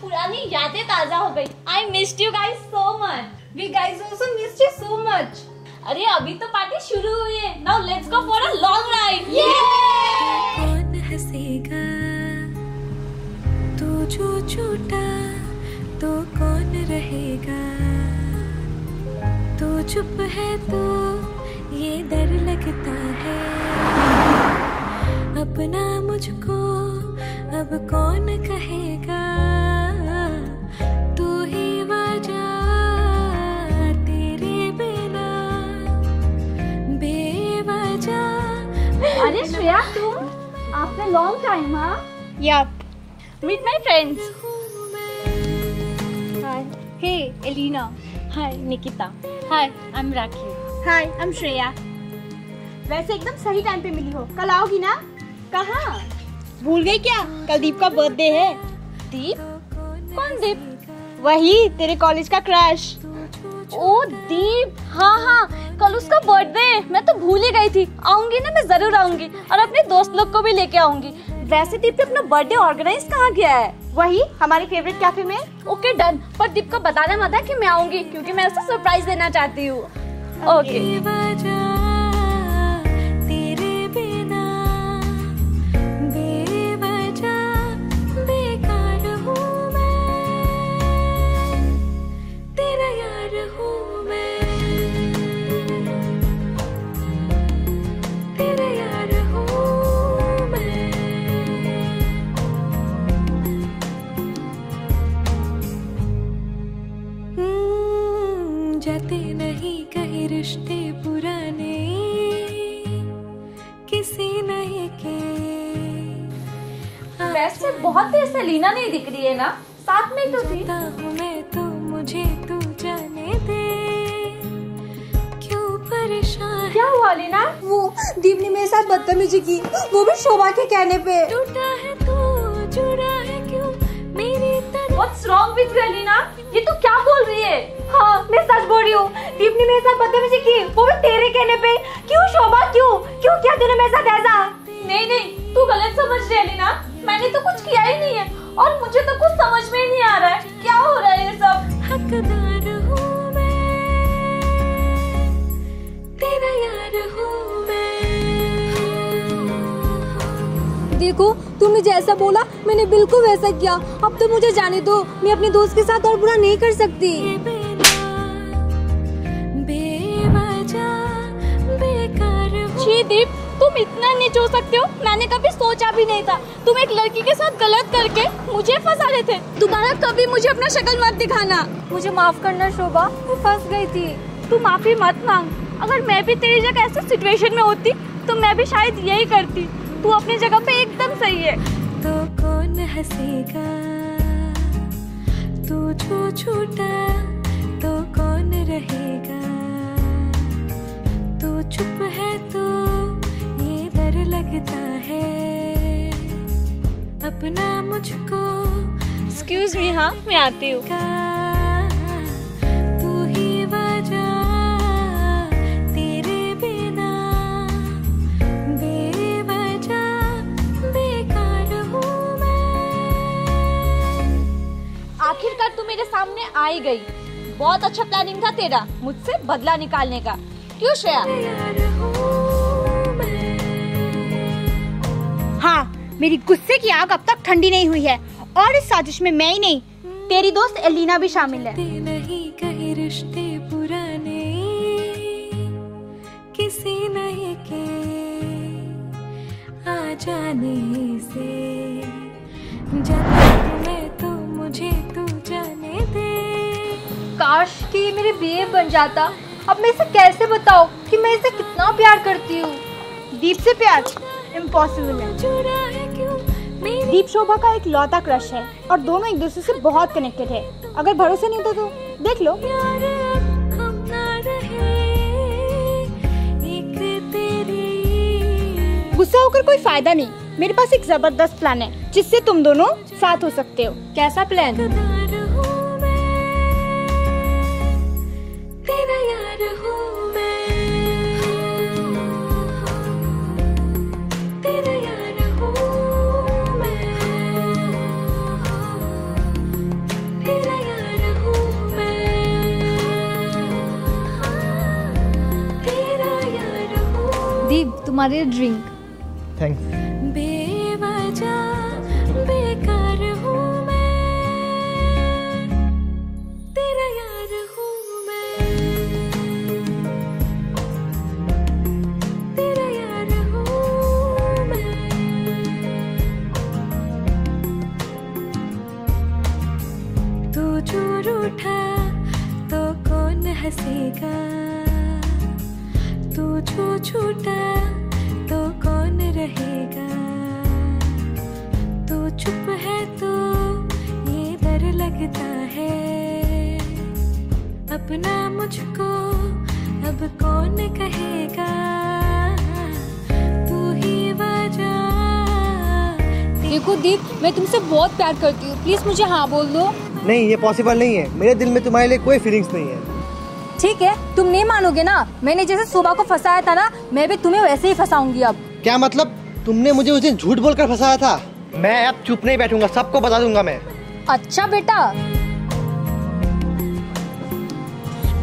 पुरानी यादें ताज़ा हो गई। I missed you guys so much we guys also missed you so much अरे, अभी तो पार्टी शुरू हुई है। Now let's go for a long ride ये कौन हंसेगा? तू जो छूटा तो कौन रहेगा? तू चुप है तो अब कौन कहेगा? तू ही वजह तेरे बिना। बेवजह। अरे श्रेया तुम आफ्टर लॉन्ग टाइम हाँ? Yup meet my friends hi hey Elina hi Nikita hi I am Rakhi hi I am Shreya वैसे एकदम सही टाइम पे मिली हो। कल आओगी ना? कहाँ? भूल गई क्या? कल दीप का बर्थडे है। दीप? कौन दीप? वही तेरे कॉलेज का क्रश ओ दीप! हाँ हाँ कल उसका बर्थडे है। मैं तो भूल ही गई थी। आऊँगी ना मैं ज़रूर आऊँगी। और अपने दोस्त लोग को भी लेके आऊँगी। वैसे दीप ने अपना बर्थडे ऑर्गेनाइज कहाँ किया है? वही हमारे फेवरेट कैफ़े में। ओके डन पर दीप को बताना मत है कि मैं आऊँगी क्योंकि मैं उसे सरप्राइज़ देना चाहती हूँ। ओके बेवजह जाते नहीं कहीं रिश्ते पुराने। किसी नहीं के। वैसे बहुत देर से लीना नहीं दिख रही है ना। साथ में तो थी। हूँ मैं तो मुझे तू जाने दे। क्यों परेशान? क्या हुआ लीना? वो दीप ने मेरे साथ बदतमीजी की वो भी शोभा के कहने पे। टूटा है तो जुड़ा है क्यों? मेरी तरह what's wrong with you Leena ये तू क्या बोल रही है? हाँ मैं सच बोल रही हूँ। दीप ने मेरे साथ बदतमीजी की वो भी तेरे कहने पे। क्यों शोभा क्यों? क्यों किया तूने मेरे साथ ऐसा? नहीं नहीं तू गलत समझ रही है लीना। मैंने तो कुछ किया ही नहीं है। और मुझे तो कुछ समझ में ही नहीं आ रहा है। क्या हो रहा है ये सब? हकदार हूँ मैं। तेरा यार हूँ मैं। देखो तुमने जैसा बोला मैंने बिल्कुल वैसा किया। अब तो मुझे जाने दो। मैं अपने दोस्त के साथ और बुरा नहीं कर सकती। दीप, तुम इतना नीच हो सकते हो। मैंने कभी सोचा भी नहीं था। तुम एक लड़की के साथ गलत करके मुझे फंसा रहे थे। दोबारा कभी मुझे अपना शक्ल मत दिखाना। मुझे माफ़ करना, शोभा। मैं फंस गई थी। तू माफ़ी मत मांग। अगर मैं भी तेरी जगह ऐसे सिचुएशन में होती तो मैं भी शायद यही करती। तू अपनी जगह पे एकदम सही है। तो कौन हंसेगा? तू जो छूटा तो कौन रहेगा? तू चुप है लगता है। अपना मुझको एक्सक्यूज मी हाँ मैं आती हूँ। तू ही वजह तेरे बिना बेवजह बेकार हूँ मैं। आखिरकार तू मेरे सामने आई गई। बहुत अच्छा प्लानिंग था तेरा मुझसे बदला निकालने का। क्यों श्रेया? मेरी गुस्से की आग अब तक ठंडी नहीं हुई है और इस साजिश में मैं ही नहीं तेरी दोस्त एलिना भी शामिल है। नहीं कहीं रिश्ते पुराने किसी नहीं के आ जाने से। मैं तो मुझे तू जाने दे। काश कि ये मेरे बीए बन जाता। अब मैं इसे कैसे बताऊँ कि मैं इसे कितना प्यार करती हूँ? दीप से प्यार इम्पॉसिबल है। दीप शोभा का एक लौता क्रश है और दोनों एक दूसरे से बहुत कनेक्टेड है। अगर भरोसे नहीं होता तो देख लो। गुस्सा होकर कोई फ़ायदा नहीं। मेरे पास एक ज़बरदस्त प्लान है जिससे तुम दोनों साथ हो सकते हो। कैसा प्लान तुम्हारे ड्रिंक थैंक्स बेवजह बेकार हूँ मैं। तेरा यार हूँ मैं। तेरा यार हूँ मैं। तू जो रूठा तो कौन हंसेगा? तू जो छूटा चुप है तो ये डर लगता है। अपना मुझको अब कौन कहेगा? तू ही वजह देखो दीप मैं तुमसे बहुत प्यार करती हूँ। प्लीज़ मुझे हाँ बोल दो। नहीं ये पॉसिबल नहीं है। मेरे दिल में तुम्हारे लिए कोई फीलिंग्स नहीं है। ठीक है तुम नहीं मानोगे ना? मैंने जैसे सुबह को फंसाया था ना मैं भी तुम्हें वैसे ही फंसाऊँगी अब। क्या मतलब? तुमने मुझे उस दिन झूठ बोलकर फंसाया था। मैं अब चुप नहीं बैठूँगा सबको बता दूँगा मैं। अच्छा बेटा।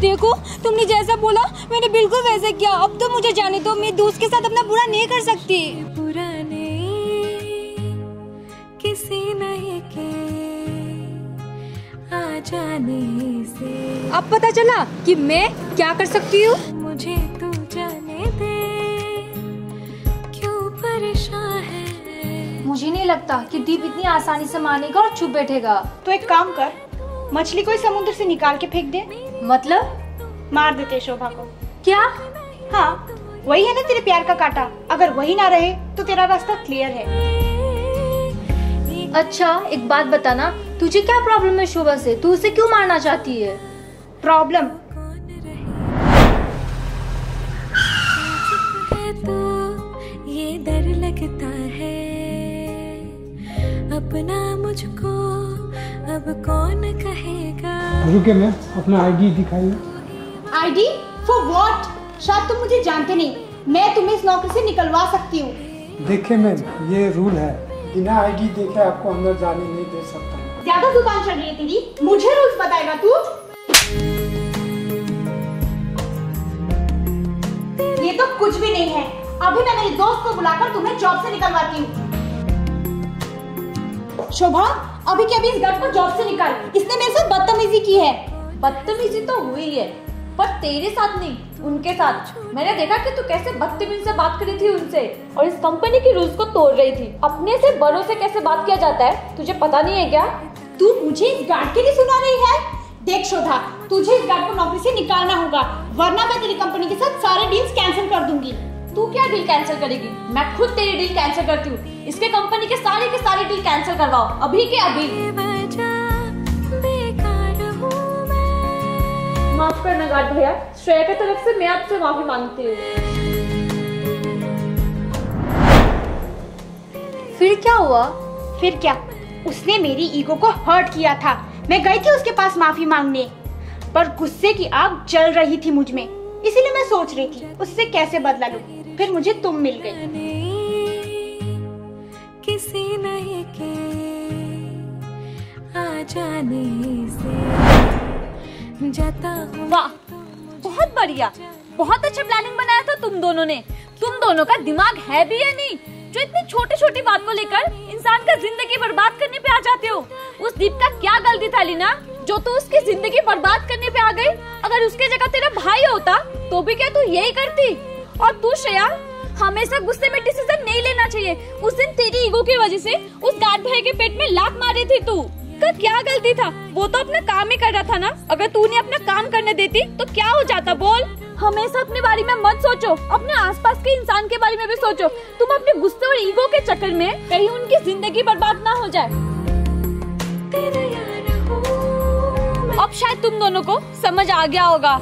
देखो तुमने जैसा बोला मैंने बिल्कुल वैसे किया। अब तो मुझे जाने दो मैं दोस्त के साथ अपना बुरा नहीं कर सकती। पुराने किसी नहीं के आ जाने से। अब पता चला कि मैं क्या कर सकती हूँ? मुझे तू मुझे नहीं लगता कि दीप इतनी आसानी से मानेगा और चुप बैठेगा। तो एक काम कर मछली को समुद्र से निकाल के फेंक दे। मतलब? मार देते शोभा को। क्या? हाँ वही है ना तेरे प्यार का कांटा? अगर वही ना रहे तो तेरा रास्ता क्लियर है। अच्छा एक बात बताना तुझे क्या प्रॉब्लम है शोभा से? तू उसे क्यों मारना चाहती है? प्रॉब्लम अपना मुझको अब कौन कहेगा? रुके मैं अपना आईडी दिखाइए आईडी फॉर व्हाट शायद तुम मुझे जानते नहीं। मैं तुम्हें इस नौकरी से निकलवा सकती हूँ। देखिए मैम ये रूल है। बिना आईडी देखे आपको अंदर जाने नहीं दे सकता। ज़्यादा दुकान चल रही है तेरी। मुझे रूल्स बताएगा तू। ये तो कुछ भी नहीं है। अभी मैं मेरी दोस्त को बुलाकर तुम्हें जॉब से निकलवाती हूँ। शोभा, अभी के अभी इस गर्ल को जॉब से निकाल। इसने मेरे साथ बदतमीजी की है। बदतमीजी तो हुई है, पर तेरे साथ नहीं, उनके साथ। मैंने देखा कि तू कैसे बदतमीजी से बात करी थी उनसे, और इस कंपनी की रूल्स को तोड़ रही थी। अपने से बड़ों से कैसे बात किया जाता है, तुझे पता नहीं है क्या? तू मुझे इस गार्ड के लिए सुना रही है? देख शोधा तुझे इस गार्ड को नौकरी से निकालना होगा, वरना मैं तेरी कंपनी के साथ सारे डील्स कैंसिल कर दूँगी। तू क्या डील कैंसिल करेगी? मैं खुद तेरी डील कैंसिल करती हूँ। इसके कंपनी के सारे के सारे डील कैंसिल करवाओ अभी के अभी। बेवजह बेकार हूँ मैं। माफ़ करना गार्ड भैया। श्रेया की तरफ़ से मैं आपसे माफ़ी मांगती हूँ। फिर क्या हुआ? फिर क्या? उसने मेरी ईगो को हर्ट किया था। मैं गई थी उसके पास माफ़ी मांगने। पर गुस्से की आग जल रही थी मुझमें। इसीलिए मैं सोच रही थी उससे कैसे बदला लूँ? फिर मुझे तुम मिल गई। किसी नहीं के आ जाने से जाता वाह बहुत बढ़िया। बहुत अच्छा प्लानिंग बनाया था तुम दोनों ने। तुम दोनों का दिमाग है भी या नहीं? जो इतनी छोटी छोटी बात को लेकर इंसान का ज़िंदगी बर्बाद करने पे आ जाते हो। उस दीप का क्या गलती था लीना? जो तू तो उसकी ज़िंदगी बर्बाद करने पे आ गई अगर उसके जगह तेरा भाई होता तो भी क्या तू यही करती? और तू श्रेया हमेशा गुस्से में डिसीज़न नहीं लेना चाहिए। उस दिन तेरी ईगो की वजह से उस गार्ड भाई के पेट में लात मारी थी तू। का क्या गलती था? वो तो अपना काम ही कर रहा था ना? अगर तूने अपना काम करने देती तो क्या हो जाता? बोल। हमेशा अपने बारे में मत सोचो। अपने आसपास के इंसान के बारे में भी सोचो। तुम अपने गुस्से और ईगो के चक्कर में कहीं उनकी ज़िंदगी बर्बाद ना हो जाए। अब शायद तुम दोनों को समझ आ गया होगा।